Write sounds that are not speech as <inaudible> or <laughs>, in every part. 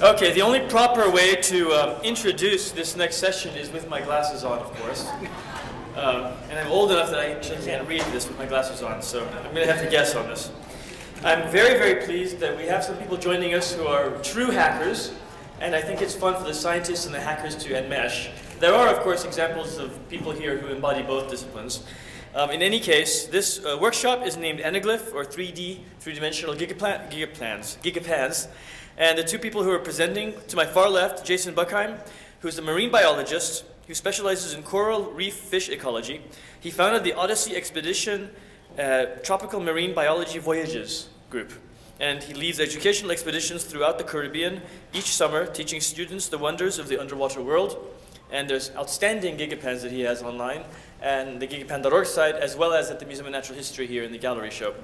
Okay, the only proper way to um, introduce this next session is with my glasses on, of course. Um, and I'm old enough that I actually can't read this with my glasses on, so I'm going to have to guess on this. I'm very, very pleased that we have some people joining us who are true hackers, and I think it's fun for the scientists and the hackers to enmesh. There are, of course, examples of people here who embody both disciplines. Um, in any case, this uh, workshop is named Anaglyph, or 3D, three-dimensional gigaplan gigaplans, gigapans. And the two people who are presenting, to my far left, Jason Buchheim, who's a marine biologist who specializes in coral reef fish ecology. He founded the Odyssey Expedition uh, Tropical Marine Biology Voyages group. And he leads educational expeditions throughout the Caribbean each summer, teaching students the wonders of the underwater world. And there's outstanding gigapans that he has online, and the gigapan.org site, as well as at the Museum of Natural History here in the gallery show.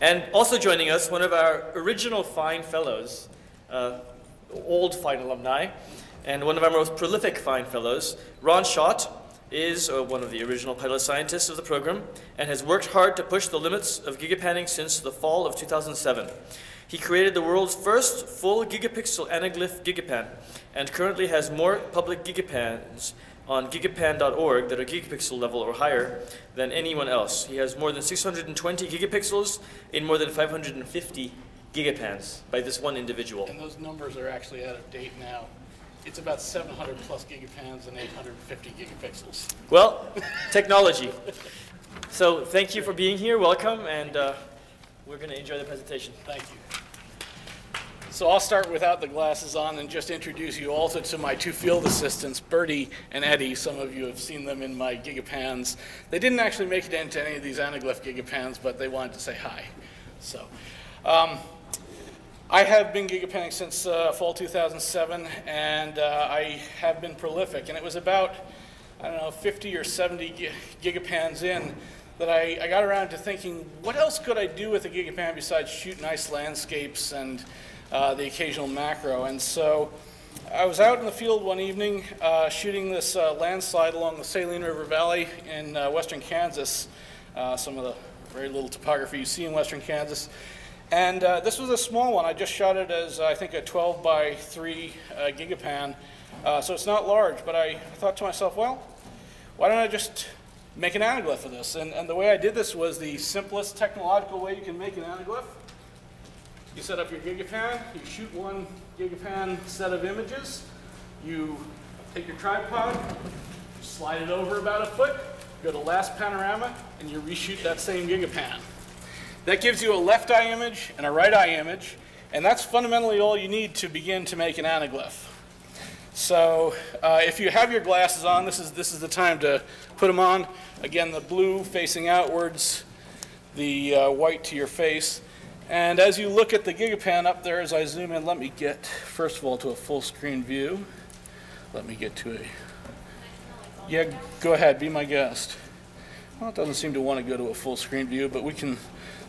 And also joining us, one of our original Fine Fellows, uh, old Fine alumni, and one of our most prolific Fine Fellows, Ron Schott, is uh, one of the original pilot scientists of the program and has worked hard to push the limits of gigapanning since the fall of 2007. He created the world's first full gigapixel anaglyph gigapan and currently has more public gigapans on gigapan.org that are gigapixel level or higher than anyone else. He has more than 620 gigapixels in more than 550 gigapans by this one individual. And those numbers are actually out of date now. It's about 700 plus gigapans and 850 gigapixels. Well, technology. So thank you for being here. Welcome, and uh, we're going to enjoy the presentation. Thank you. So I'll start without the glasses on and just introduce you also to my two field assistants, Bertie and Eddie. Some of you have seen them in my gigapans. They didn't actually make it into any of these anaglyph gigapans, but they wanted to say hi. So. Um, I have been gigapanning since uh, fall 2007, and uh, I have been prolific. And it was about, I don't know, 50 or 70 gigapans in that I, I, got around to thinking, what else could I do with a gigapan besides shoot nice landscapes and uh, the occasional macro? And so I was out in the field one evening uh, shooting this uh, landslide along the Saline River Valley in uh, western Kansas, some of the very little topography you see in western Kansas. And uh, this was a small one. I just shot it as, I think, a 12 by 3 uh, gigapan. Uh, so it's not large, but I thought to myself, well, why don't I just make an anaglyph of this? And, and the way I did this was the simplest technological way you can make an anaglyph. You set up your gigapan, you shoot one gigapan set of images, you take your tripod, slide it over about a foot, go to last panorama, and you reshoot that same gigapan. That gives you a left eye image and a right eye image, and that's fundamentally all you need to begin to make an anaglyph. So uh, if you have your glasses on, this is, this is the time to put them on. Again, the blue facing outwards, the uh, white to your face. And as you look at the Gigapan up there, as I zoom in, let me get, first of all, to a full screen view. Let me get to a, yeah, go ahead, be my guest. Well, it doesn't seem to want to go to a full screen view, but we can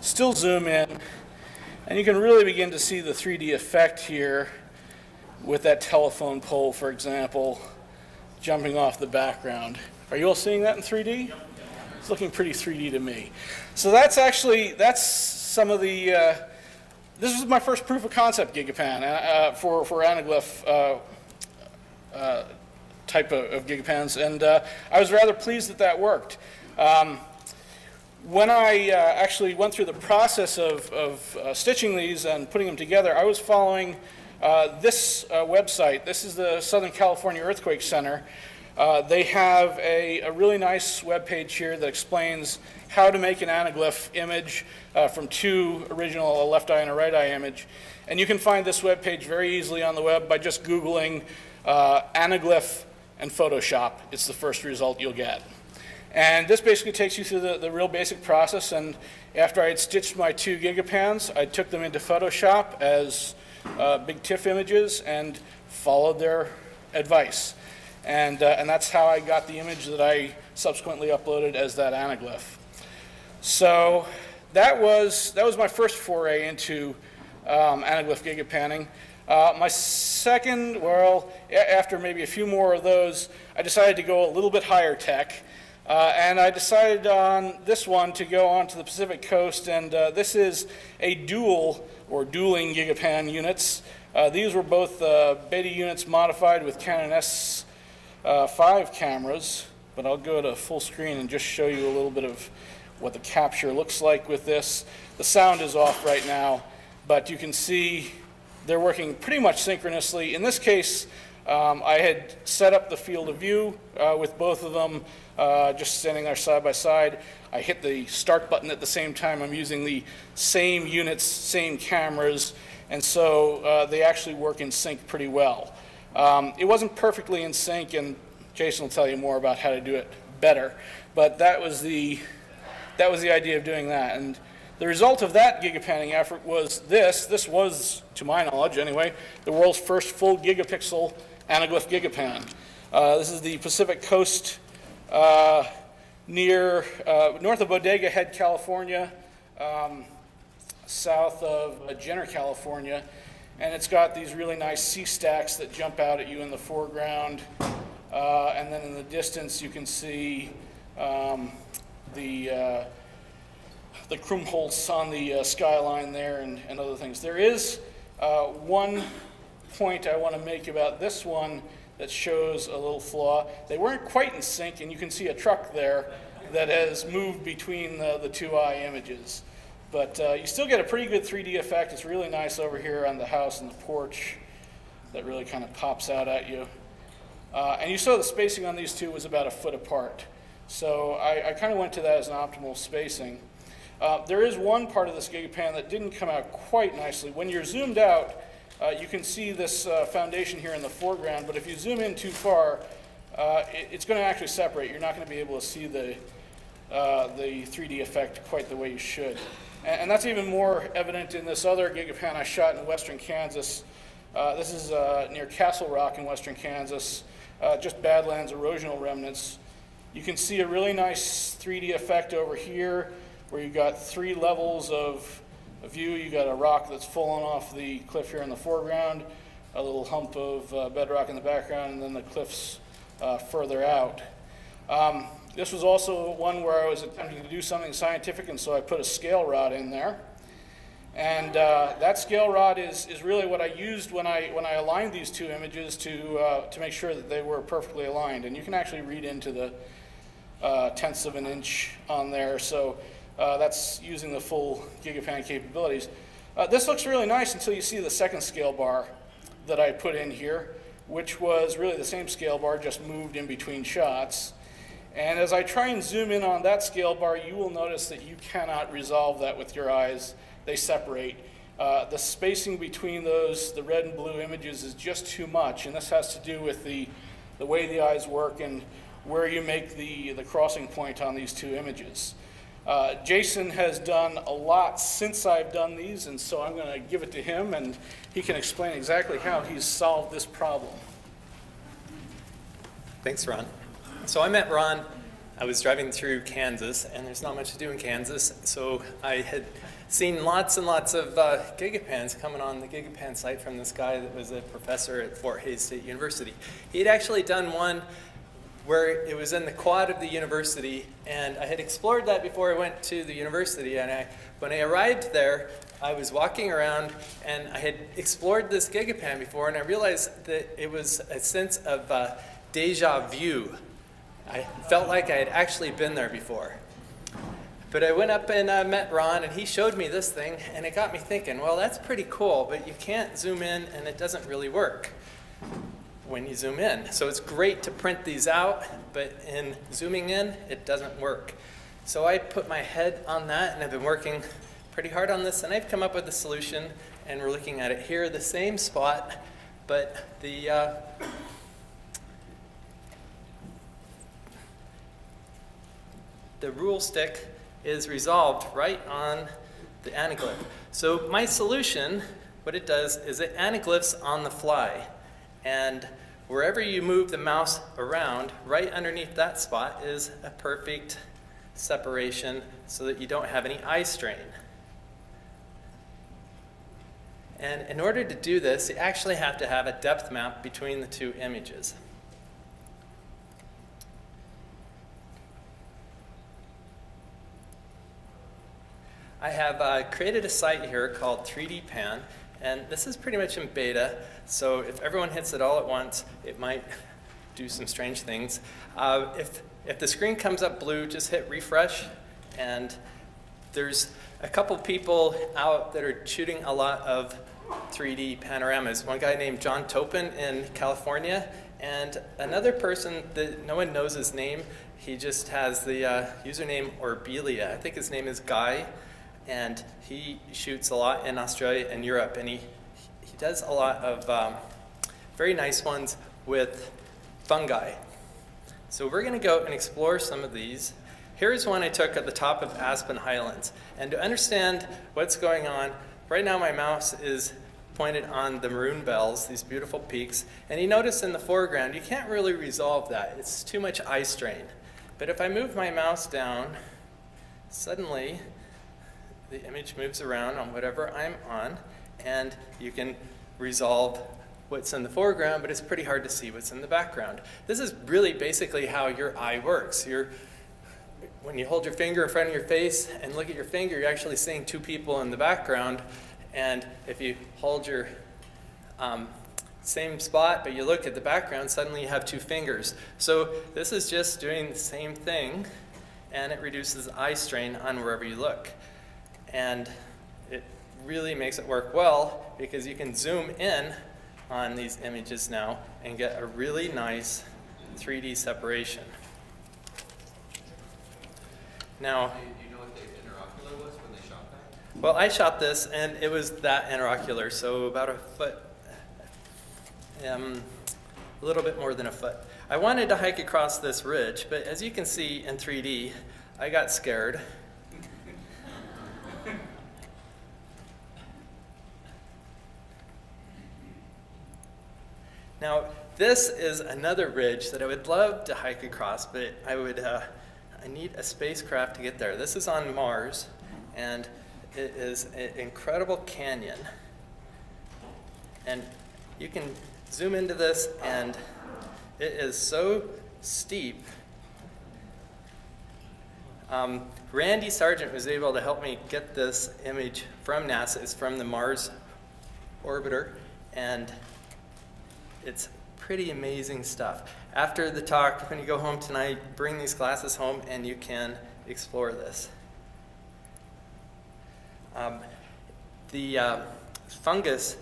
still zoom in, and you can really begin to see the 3D effect here with that telephone pole, for example, jumping off the background. Are you all seeing that in 3D? It's looking pretty 3D to me. So that's actually, that's some of the, uh, this was my first proof of concept gigapan uh, uh for, for anaglyph uh, uh, type of, of, gigapans, and uh, I was rather pleased that that worked. Um, when I uh, actually went through the process of, of uh, stitching these and putting them together, I was following uh, this uh, website. This is the Southern California Earthquake Center. Uh, they have a, a, really nice web page here that explains how to make an anaglyph image uh, from two original, a left eye and a right eye image. And you can find this web page very easily on the web by just Googling anaglyph and Photoshop. It's the first result you'll get. And this basically takes you through the, the real basic process. And after I had stitched my two gigapans, I took them into Photoshop as uh, big TIFF images and followed their advice. And, uh, and that's how I got the image that I subsequently uploaded as that anaglyph. So that was, that was my first foray into um, anaglyph gigapanning. Uh, my second, well, after maybe a few more of those, I decided to go a little bit higher tech. Uh, and I decided on this one to go on to the Pacific coast, and uh, this is a dual or dueling gigapan units. Uh, these were both uh, beta units modified with Canon S5 cameras, but I'll go to full screen and just show you a little bit of what the capture looks like with this. The sound is off right now, but you can see they're working pretty much synchronously. In this case, um, I had set up the field of view uh, with both of them uh, just standing there side by side. I hit the start button at the same time. I'm using the same units, same cameras, and so uh, they actually work in sync pretty well. Um, it wasn't perfectly in sync, and Jason will tell you more about how to do it better, but that was the, that was the idea of doing that. And the result of that gigapanning effort was this. This was, to my knowledge anyway, the world's first full gigapixel anaglyph gigapan. Uh, this is the Pacific Coast uh, near, uh, north of Bodega Head, California, um, south of Jenner, California. And it's got these really nice sea stacks that jump out at you in the foreground. Uh, and then in the distance, you can see um, the, uh, the Krummholz on the uh, skyline there and, and other things. There is uh, one point I want to make about this one that shows a little flaw. They weren't quite in sync, and you can see a truck there that has moved between the, the two eye images. But uh, you still get a pretty good 3D effect. It's really nice over here on the house and the porch that really kind of pops out at you. Uh, and you saw the spacing on these two was about a foot apart. So I, I kind of went to that as an optimal spacing. Uh, there is one part of this gigapan that didn't come out quite nicely. When you're zoomed out, uh, you can see this uh, foundation here in the foreground, but if you zoom in too far, uh, it, it's going to actually separate. You're not going to be able to see the, uh, the 3D effect quite the way you should. And, and, that's even more evident in this other gigapan I shot in western Kansas. Uh, this is uh, near Castle Rock in western Kansas, just Badlands erosional remnants. You can see a really nice 3D effect over here where you've got three levels of a view. You got a rock that's fallen off the cliff here in the foreground, a little hump of uh, bedrock in the background, and then the cliffs uh, further out. Um, this was also one where I was attempting to do something scientific, and so I put a scale rod in there. And uh, that scale rod is, is really what I used when I, when I aligned these two images to, uh, to make sure that they were perfectly aligned. And you can actually read into the uh, tenths of an inch on there. So uh, that's using the full gigapan capabilities. Uh, this looks really nice until you see the second scale bar that I put in here, which was really the same scale bar, just moved in between shots. And as I try and zoom in on that scale bar, you will notice that you cannot resolve that with your eyes. They separate. Uh, the spacing between those, the red and blue images, is just too much, and this has to do with the, the way the eyes work and where you make the, the crossing point on these two images. Uh, Jason has done a lot since I've done these, and so I'm going to give it to him, and he can explain exactly how he's solved this problem. Thanks, Ron. So I met Ron. I was driving through Kansas, and there's not much to do in Kansas, so I had seen lots and lots of uh, gigapans coming on the gigapan site from this guy that was a professor at Fort Hays State University. He had actually done one where it was in the quad of the university, and I had explored that before I went to the university. And I, when I arrived there, I was walking around, and I had explored this gigapan before, and I realized that it was a sense of uh, deja vu. I felt like I had actually been there before. But I went up and uh, met Ron, and he showed me this thing, and it got me thinking, well, that's pretty cool, but you can't zoom in, and it doesn't really work when you zoom in. So it's great to print these out, but in zooming in, it doesn't work. So I put my head on that, and I've been working pretty hard on this, and I've come up with a solution, and we're looking at it here, the same spot, but the uh, the rule stick is resolved right on the anaglyph. So my solution, what it does is it anaglyphs on the fly. And wherever you move the mouse around, right underneath that spot is a perfect separation so that you don't have any eye strain. And in order to do this, you actually have to have a depth map between the two images. I have uh, created a site here called 3D Pan, And this is pretty much in beta, so if everyone hits it all at once, it might <laughs> do some strange things. Uh, if, if the screen comes up blue, just hit refresh, and there's a couple people out that are shooting a lot of 3D panoramas. One guy named John Topin in California, and another person that no one knows his name. He just has the uh, username Orbelia. I think his name is Guy, and he shoots a lot in Australia and Europe, and he he does a lot of um, very nice ones with fungi. So we're going to go and explore some of these. Here's one I took at the top of Aspen Highlands. And to understand what's going on, right now my mouse is pointed on the maroon bells, these beautiful peaks. And you notice in the foreground, you can't really resolve that. It's too much eye strain. But if I move my mouse down, suddenly the image moves around on whatever I'm on, and you can resolve what's in the foreground, but it's pretty hard to see what's in the background. This is really basically how your eye works. You're, when you hold your finger in front of your face and look at your finger, you're actually seeing two people in the background, and if you hold your um, same spot, but you look at the background, suddenly you have two fingers. So this is just doing the same thing, and it reduces eye strain on wherever you look. And it really makes it work well because you can zoom in on these images now and get a really nice 3D separation. Now, well, I shot this, and it was that interocular, so about a foot, um, a little bit more than a foot. I wanted to hike across this ridge, but as you can see in 3D, I got scared. Now, this is another ridge that I would love to hike across, but I would, uh, I need a spacecraft to get there. This is on Mars, and it is an incredible canyon. And you can zoom into this, and it is so steep. Um, Randy Sargent was able to help me get this image from NASA. It's from the Mars orbiter, and it's pretty amazing stuff. After the talk, when you go home tonight, bring these glasses home and you can explore this. Um, the uh, fungus,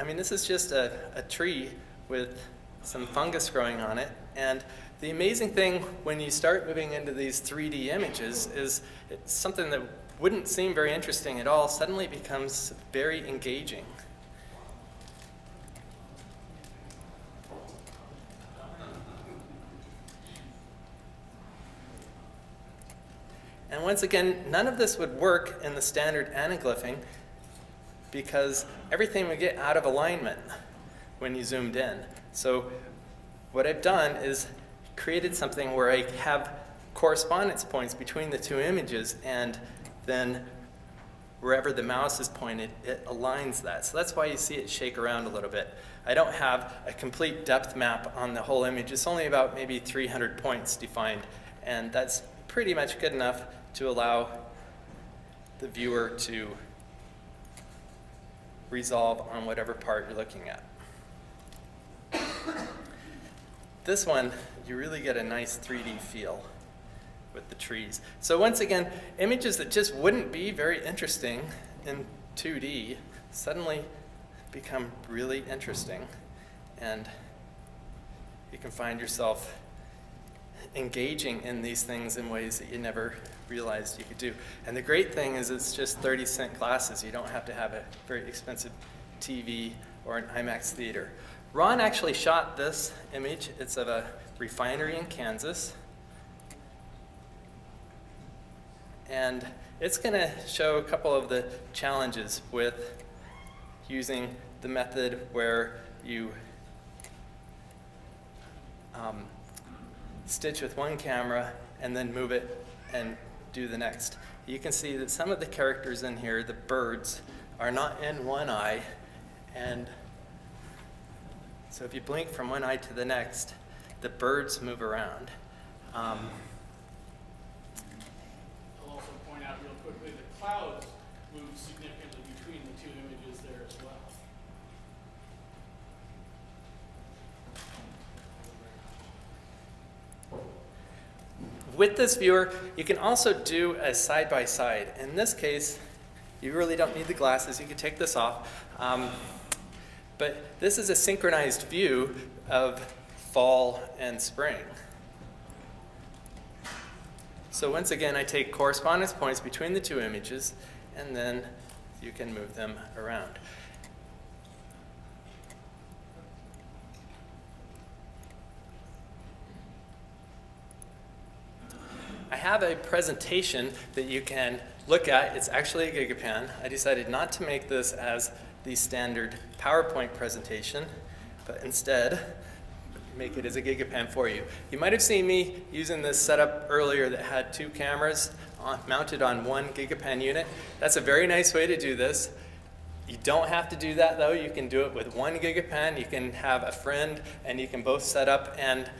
I mean, this is just a, a tree with some fungus growing on it. And the amazing thing when you start moving into these 3D images is something that wouldn't seem very interesting at all suddenly becomes very engaging. And once again, none of this would work in the standard anaglyphing because everything would get out of alignment when you zoomed in. So what I've done is created something where I have correspondence points between the two images and then wherever the mouse is pointed, it aligns that. So that's why you see it shake around a little bit. I don't have a complete depth map on the whole image. It's only about maybe 300 points defined, and that's pretty much good enough to allow the viewer to resolve on whatever part you're looking at. this one, you really get a nice 3D feel with the trees. So once again, images that just wouldn't be very interesting in 2D suddenly become really interesting and you can find yourself engaging in these things in ways that you never realized you could do. And the great thing is it's just 30 cent classes. You don't have to have a very expensive TV or an IMAX theater. Ron actually shot this image. It's of a refinery in Kansas. And it's going to show a couple of the challenges with using the method where you um, stitch with one camera and then move it and do the next. You can see that some of the characters in here, the birds, are not in one eye. And so if you blink from one eye to the next, the birds move around. Um, I'll also point out real quickly that clouds move significantly between the two images there as with this viewer, you can also do a side-by-side. In this case, you really don't need the glasses. You can take this off. Um, but this is a synchronized view of fall and spring. So once again, I take correspondence points between the two images, and then you can move them around. I have a presentation that you can look at. It's actually a GigaPan. I decided not to make this as the standard PowerPoint presentation, but instead make it as a GigaPan for you. You might have seen me using this setup earlier that had two cameras on, mounted on one GigaPan unit. That's a very nice way to do this. You don't have to do that though. You can do it with one GigaPan. You can have a friend and you can both set up and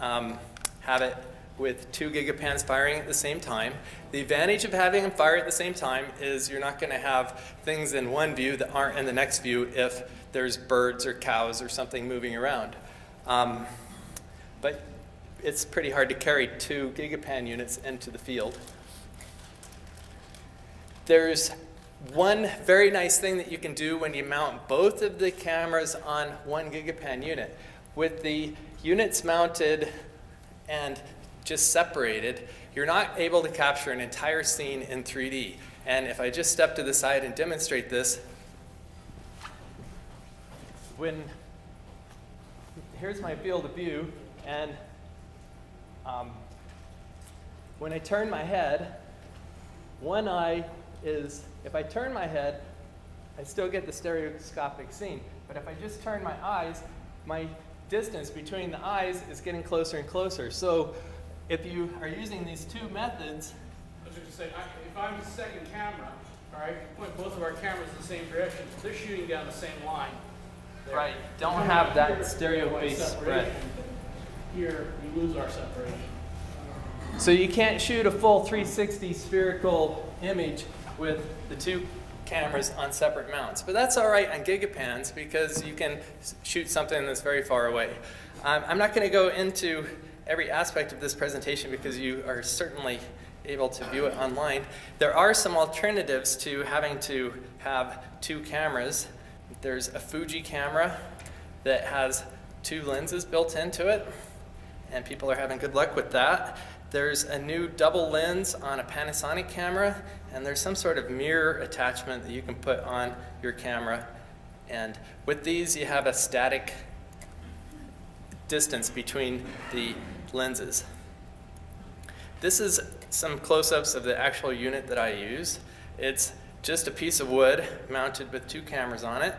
um, have it with two gigapans firing at the same time. The advantage of having them fire at the same time is you're not going to have things in one view that aren't in the next view if there's birds or cows or something moving around. Um, but it's pretty hard to carry two gigapan units into the field. There's one very nice thing that you can do when you mount both of the cameras on one gigapan unit. With the units mounted and just separated, you're not able to capture an entire scene in 3D. And if I just step to the side and demonstrate this, when here's my field of view, and um, when I turn my head, one eye is, if I turn my head, I still get the stereoscopic scene. But if I just turn my eyes, my distance between the eyes is getting closer and closer. So if you are using these two methods, I was going to say, if I'm the second camera, all right, point both of our cameras in the same direction, they're shooting down the same line. There. Right, don't have that stereo-based spread. Here, we lose our separation. So you can't shoot a full 360 spherical image with the two cameras on separate mounts. But that's all right on gigapans because you can shoot something that's very far away. Um, I'm not going to go into every aspect of this presentation because you are certainly able to view it online. There are some alternatives to having to have two cameras. There's a Fuji camera that has two lenses built into it, and people are having good luck with that. There's a new double lens on a Panasonic camera, and there's some sort of mirror attachment that you can put on your camera. And with these, you have a static distance between the lenses. This is some close-ups of the actual unit that I use. It's just a piece of wood mounted with two cameras on it,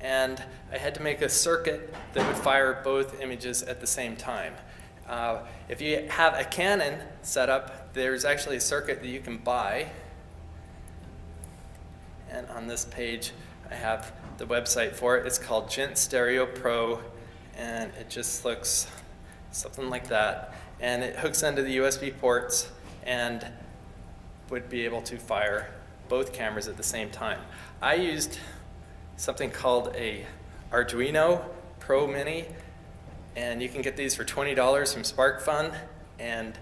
and I had to make a circuit that would fire both images at the same time. Uh, if you have a Canon setup, there's actually a circuit that you can buy. And on this page, I have the website for it. It's called Gent Stereo Pro and it just looks something like that. And it hooks into the USB ports and would be able to fire both cameras at the same time. I used something called a Arduino Pro Mini, and you can get these for $20 from SparkFun, and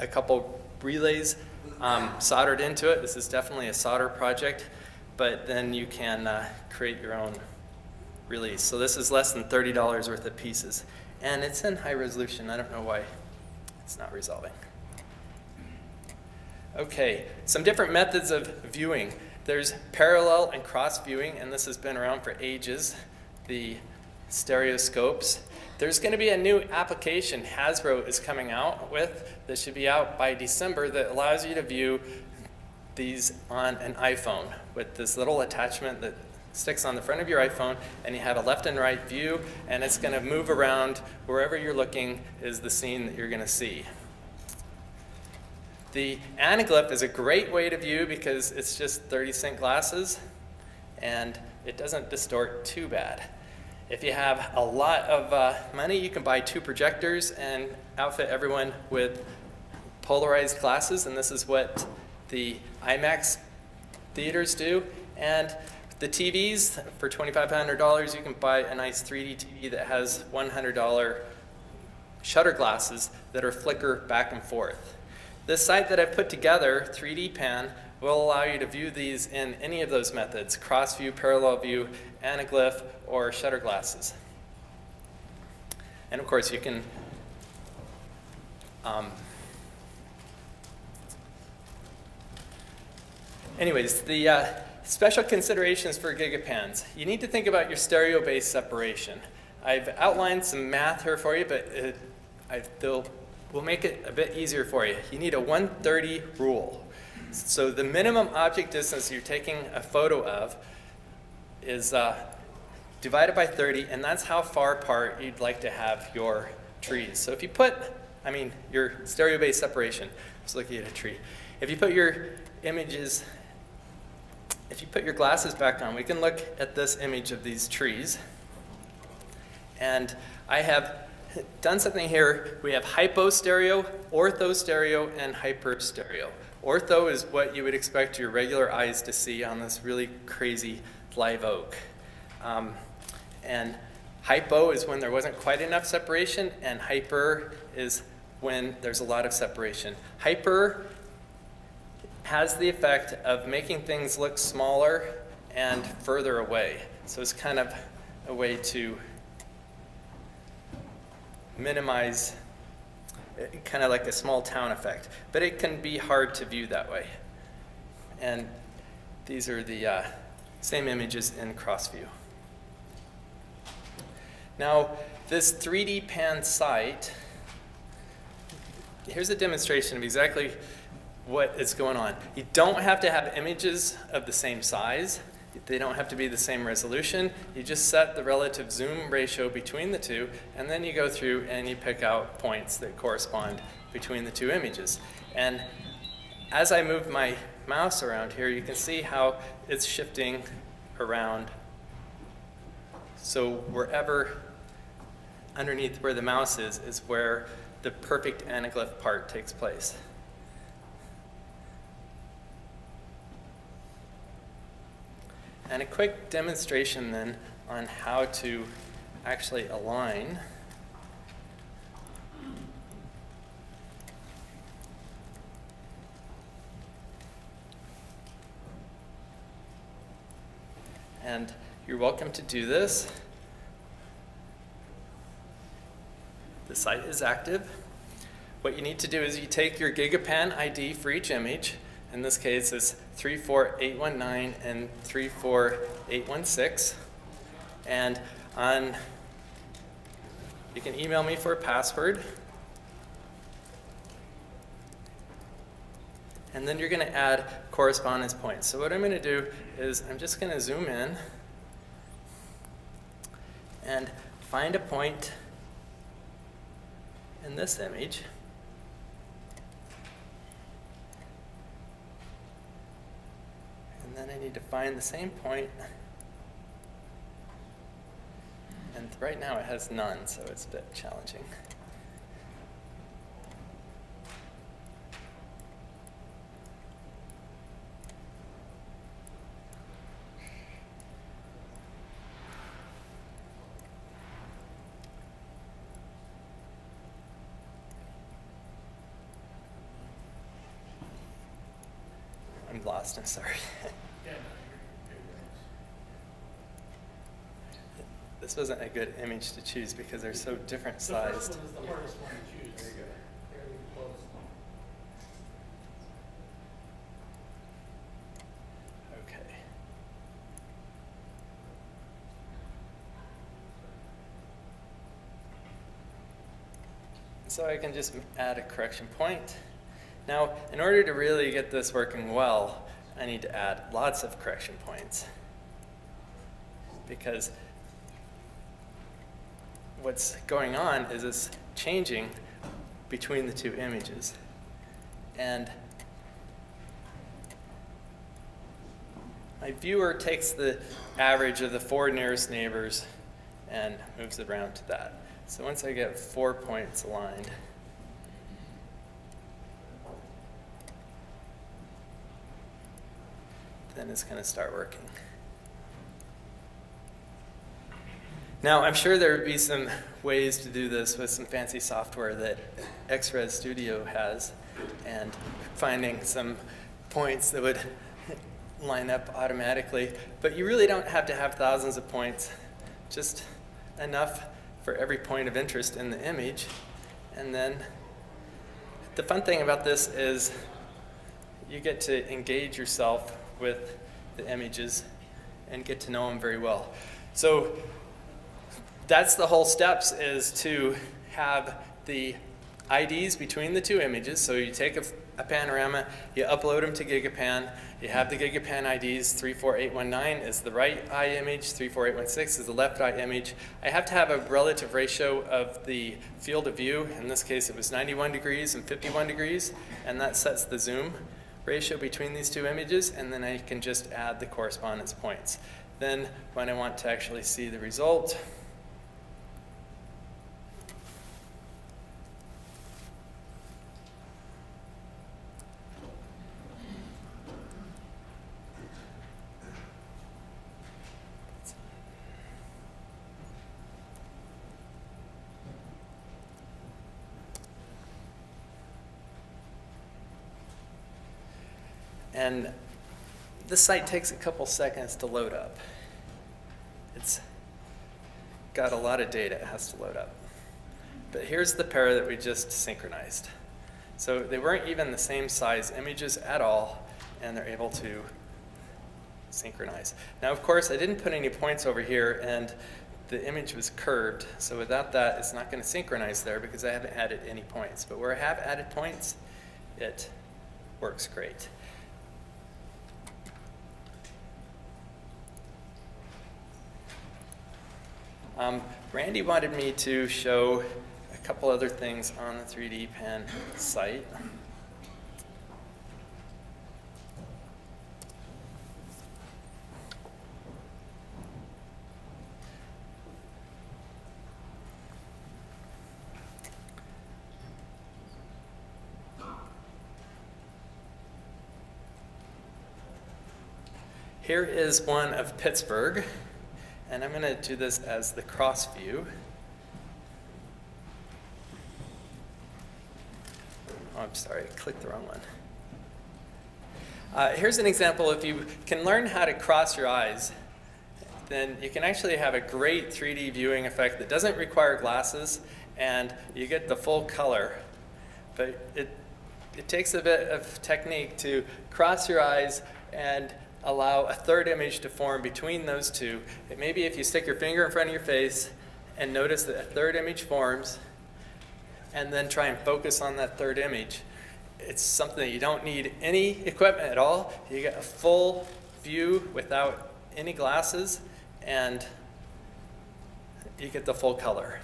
a couple relays um, soldered into it. This is definitely a solder project, but then you can uh, create your own release. So this is less than $30 worth of pieces. And it's in high resolution. I don't know why it's not resolving. Okay, some different methods of viewing. There's parallel and cross viewing, and this has been around for ages, the stereoscopes. There's going to be a new application Hasbro is coming out with that should be out by December that allows you to view these on an iPhone with this little attachment that sticks on the front of your iPhone and you have a left and right view and it's going to move around wherever you're looking is the scene that you're going to see. The anaglyph is a great way to view because it's just 30 cent glasses and it doesn't distort too bad. If you have a lot of uh, money, you can buy two projectors and outfit everyone with polarized glasses, and this is what the IMAX theaters do. And the TVs, for $2,500, you can buy a nice 3D TV that has $100 shutter glasses that are flicker back and forth. This site that I've put together, 3D Pan, will allow you to view these in any of those methods, cross view, parallel view, anaglyph, or shutter glasses. And of course, you can um, anyways, the uh, special considerations for gigapans. You need to think about your stereo-based separation. I've outlined some math here for you, but it, I, they'll, we'll make it a bit easier for you. You need a 130 rule. So the minimum object distance you're taking a photo of is uh, divided by 30, and that's how far apart you'd like to have your trees. So if you put, I mean, your stereo-based separation, just looking at a tree. If you put your images, if you put your glasses back on, we can look at this image of these trees. And I have done something here. We have hypostereo, orthostereo, and hyperstereo. Ortho is what you would expect your regular eyes to see on this really crazy live oak. Um, and hypo is when there wasn't quite enough separation, and hyper is when there's a lot of separation. Hyper has the effect of making things look smaller and further away. So it's kind of a way to minimize, kind of like a small town effect. But it can be hard to view that way. And these are the uh, same images in cross view. Now, this 3D pan site, here's a demonstration of exactly what is going on. You don't have to have images of the same size. They don't have to be the same resolution. You just set the relative zoom ratio between the two, and then you go through and you pick out points that correspond between the two images. And as I move my mouse around here, you can see how it's shifting around. So wherever underneath where the mouse is, is where the perfect anaglyph part takes place. And a quick demonstration then on how to actually align And you're welcome to do this. The site is active. What you need to do is you take your GigaPan ID for each image, in this case, it's 34819 and 34816. And on, you can email me for a password. And then you're going to add correspondence points. So what I'm going to do is I'm just going to zoom in and find a point in this image. And then I need to find the same point. And right now it has none, so it's a bit challenging. I'm lost, I'm sorry. <laughs> This wasn't a good image to choose because they're so different sized. the hardest one to choose. Okay. So I can just add a correction point. Now, in order to really get this working well, I need to add lots of correction points. Because what's going on is it's changing between the two images. And my viewer takes the average of the four nearest neighbors and moves it around to that. So once I get four points aligned, then it's going to start working. Now, I'm sure there would be some ways to do this with some fancy software that xRez Studio has, and finding some points that would line up automatically. But you really don't have to have thousands of points, just enough for every point of interest in the image. And then the fun thing about this is you get to engage yourself with the images and get to know them very well. So that's the whole steps is to have the IDs between the two images. So you take a, a, panorama, you upload them to GigaPan, you have the GigaPan IDs, 34819 is the right eye image, 34816 is the left eye image. I have to have a relative ratio of the field of view. In this case, it was 91 degrees and 51 degrees, and that sets the zoom ratio between these two images, and then I can just add the correspondence points. Then when I want to actually see the result, And this site takes a couple seconds to load up. It's got a lot of data it has to load up. But here's the pair that we just synchronized. So they weren't even the same size images at all, and they're able to synchronize. Now, of course, I didn't put any points over here, and the image was curved. So without that, it's not going to synchronize there because I haven't added any points. But where I have added points, it works great. Um, Randy wanted me to show a couple other things on the 3D Pan site. Here is one of Pittsburgh. And I'm going to do this as the cross view. Oh, I'm sorry, I clicked the wrong one. Uh, here's an example. If you can learn how to cross your eyes, then you can actually have a great 3D viewing effect that doesn't require glasses, and you get the full color. But it, it takes a bit of technique to cross your eyes and allow a third image to form between those two. maybe if you stick your finger in front of your face and notice that a third image forms, and then try and focus on that third image. It's something that you don't need any equipment at all. You get a full view without any glasses, and you get the full color.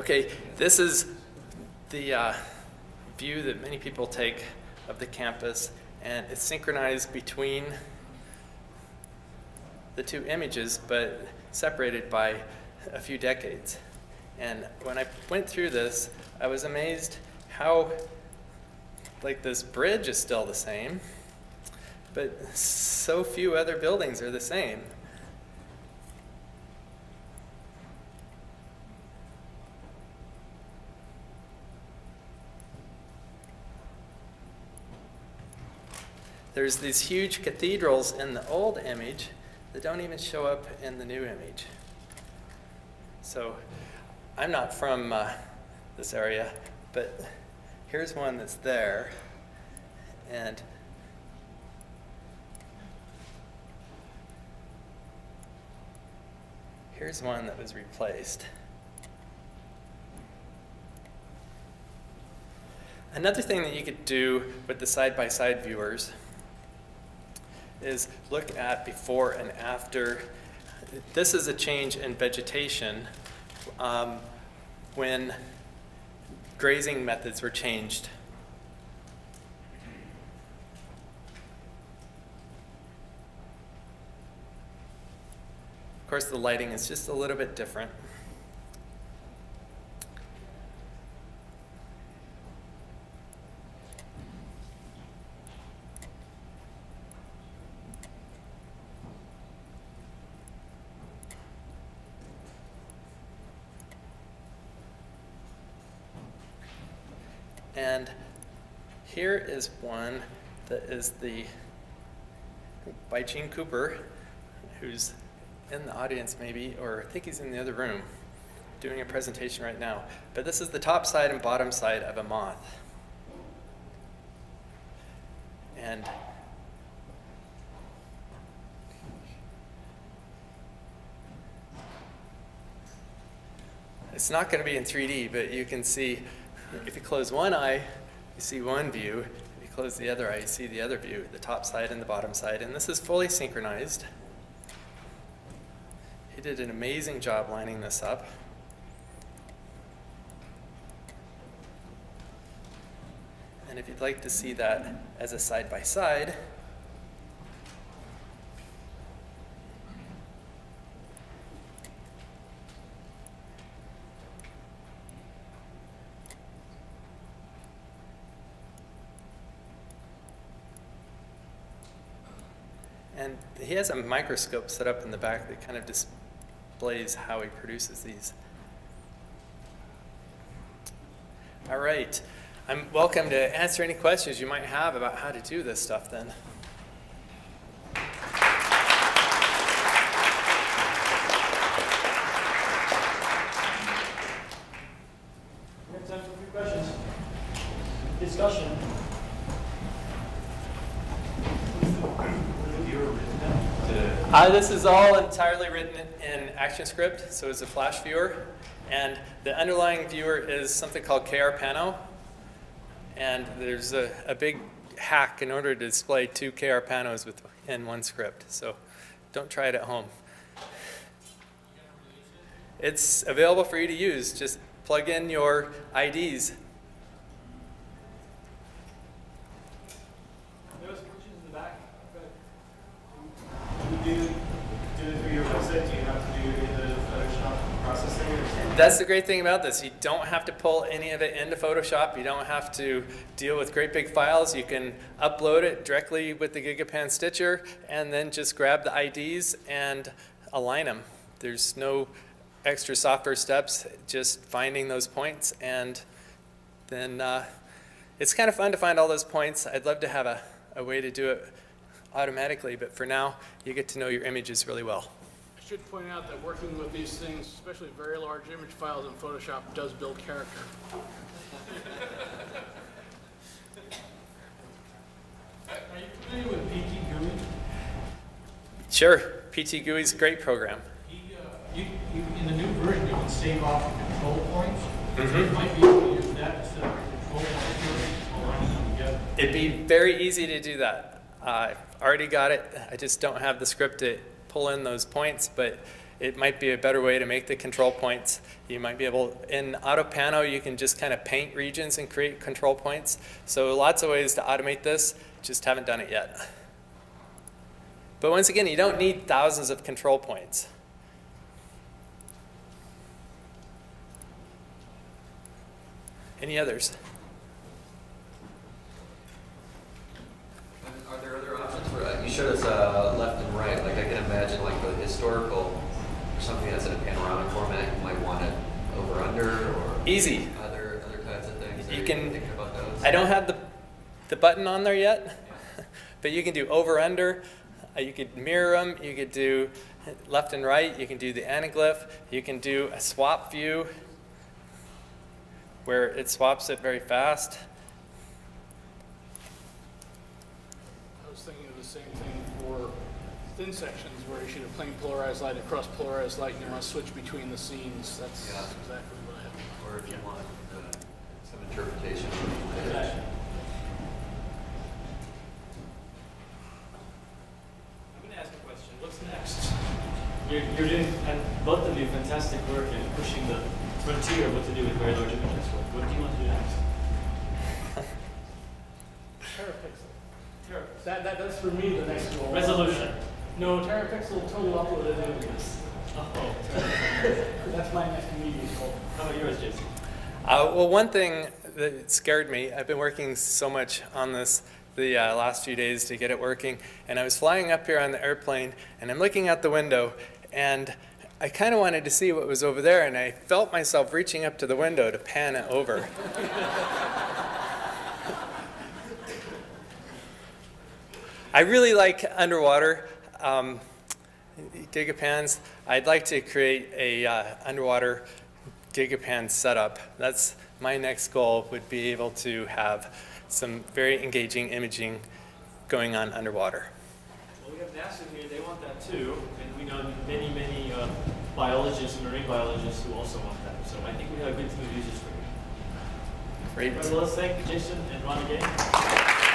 Okay, this is the uh, view that many people take of the campus, and it's synchronized between the two images, but separated by a few decades. And when I went through this, I was amazed how, like, this bridge is still the same, but so few other buildings are the same. There's these huge cathedrals in the old image that don't even show up in the new image. So I'm not from uh, this area, but here's one that's there. And here's one that was replaced. Another thing that you could do with the side-by-side -side viewers is look at before and after. This is a change in vegetation um, when grazing methods were changed. Of course, the lighting is just a little bit different. And here is one that is the by Gene Cooper, who's in the audience maybe, or I think he's in the other room doing a presentation right now. But this is the top side and bottom side of a moth. And it's not going to be in 3D, but you can see if you close one eye, you see one view. If you close the other eye, you see the other view, the top side and the bottom side. And this is fully synchronized. He did an amazing job lining this up. And if you'd like to see that as a side-by-side, -side, And he has a microscope set up in the back that kind of displays how he produces these. All right. I'm welcome to answer any questions you might have about how to do this stuff then. We have time for a few questions. Discussion. Uh, this is all entirely written in ActionScript, so it's a Flash viewer. And the underlying viewer is something called KRPano. And there's a, a big hack in order to display two KRPanos within one script. So don't try it at home. It's available for you to use. Just plug in your IDs That's the great thing about this. You don't have to pull any of it into Photoshop. You don't have to deal with great big files. You can upload it directly with the GigaPan Stitcher and then just grab the IDs and align them. There's no extra software steps, just finding those points and then uh, it's kind of fun to find all those points. I'd love to have a, a way to do it automatically, but for now, you get to know your images really well. I should point out that working with these things, especially very large image files in Photoshop, does build character. Are you familiar with PT GUI? Sure. PT GUI is a great program. He, uh, you, you, in the new version, you can save off the control points. Mm -hmm. You might be able to use that instead of control points, aligning them together. It'd be very easy to do that. I've already got it. I just don't have the script to pull in those points, but it might be a better way to make the control points. You might be able, in AutoPano, you can just kind of paint regions and create control points. So lots of ways to automate this, just haven't done it yet. But once again, you don't need thousands of control points. Any others? Are there other options for that? You showed us uh, left and right. Like I can imagine like the historical or something that's in a panoramic format. You might want it over under or easy. Other other kinds of things. You can. Thinking about those? I don't have the the button on there yet, <laughs> but you can do over under. Uh, you could mirror them. You could do left and right. You can do the anaglyph. You can do a swap view where it swaps it very fast. Thin sections where you shoot a plane polarized light across polarized light and you want to switch between the scenes. That's yeah. exactly what I have. Or if you want uh, some interpretation of the image. I'm going to ask a question. What's next? You're, you're doing, and both of you, fantastic work in pushing the frontier of what to do with very large images. What, what do you want to do next? Terapixel. That, that, that's for me the next goal. Resolution. No, Terapixel total uploaded into this. Oh, <laughs> That's my next media goal. How about yours, Jason? Uh, well, one thing that scared me, I've been working so much on this the uh, last few days to get it working, and I was flying up here on the airplane, and I'm looking out the window, and I kind of wanted to see what was over there, and I felt myself reaching up to the window to pan it over. <laughs> I really like underwater um, gigapans. I'd like to create a uh, underwater gigapan setup. That's my next goal would be able to have some very engaging imaging going on underwater. Well, we have NASA here, they want that too, and we know many, many uh, biologists marine biologists who also want that. So I think we have a good team of users for you. Great. Well, let's thank Jason and Ron again.